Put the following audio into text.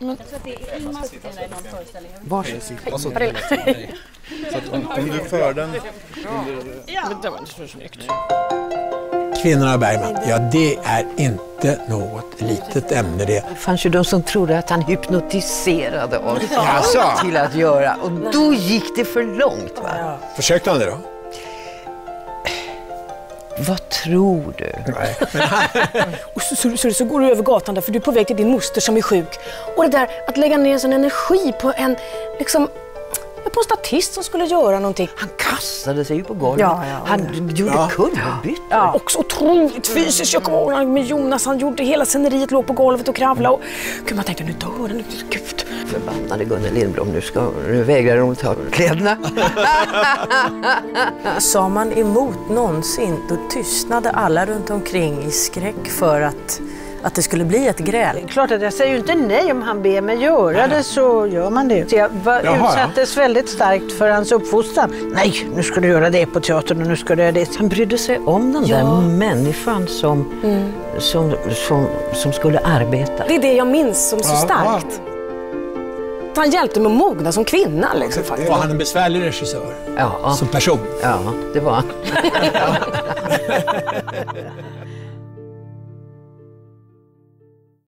Om du för den... Kvinnorna Bergman, ja det är inte något litet ämne det. Det fanns ju de som trodde att han hypnotiserade oss Jaså? till att göra. Och då gick det för långt. Va? Försökte han det då? Vad tror du? Nej. Och så, så, så, så går du över gatan där för du är på väg till din moster som är sjuk. Och det där att lägga ner sån energi på en, liksom, på en statist som skulle göra någonting. Han kastade sig ju på golvet. Ja, ja, han gjorde Ja. kullerbyttor. Ja. Också otroligt fysiskt. Jag kommer ihåg med Jonas, han gjorde hela sceneriet, låg på golvet och kravlade. Och, gud, man tänkte nu dör den. Gud. Förbannade Gunnel Lindblom, nu, ska, nu vägrar hon ta kläderna. Sa man emot någonsin, då tystnade alla runt omkring i skräck för att, att det skulle bli ett gräl. Klart att jag säger ju inte nej om han ber mig göra det så gör man det. Så jag var, Jaha, ja. utsattes väldigt starkt för hans uppfostran. Nej, nu ska du göra det på teatern och nu ska du göra det. Han brydde sig om den där människan som, som, som, som skulle arbeta. Det är det jag minns som så starkt. Han hjälpte mig att mogna som kvinna. Liksom, faktiskt. Var han en besvärlig regissör? Ja, Som person? ja det var han.